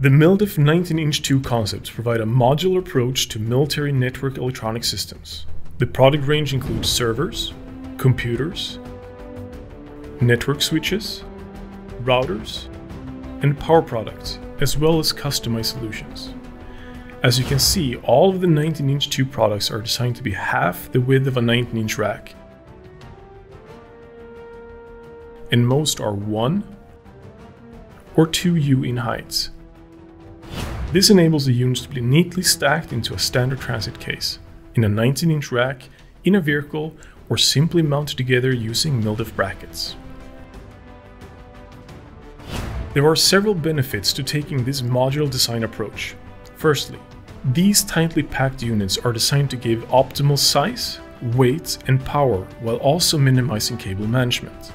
The MilDef 19-inch 2 concepts provide a modular approach to military network electronic systems. The product range includes servers, computers, network switches, routers, and power products, as well as customized solutions. As you can see, all of the 19-inch 2 products are designed to be half the width of a 19-inch rack. And most are 1 or 2U in heights. This enables the units to be neatly stacked into a standard transit case, in a 19-inch rack, in a vehicle, or simply mounted together using MilDef brackets. There are several benefits to taking this modular design approach. Firstly, these tightly packed units are designed to give optimal size, weight and power while also minimizing cable management.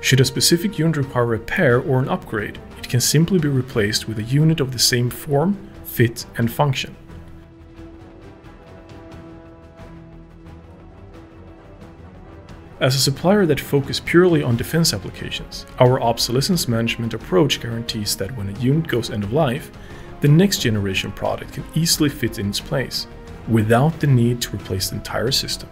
Should a specific unit require repair or an upgrade, it can simply be replaced with a unit of the same form, fit and function. As a supplier that focuses purely on defense applications, our obsolescence management approach guarantees that when a unit goes end of life, the next generation product can easily fit in its place, without the need to replace the entire system.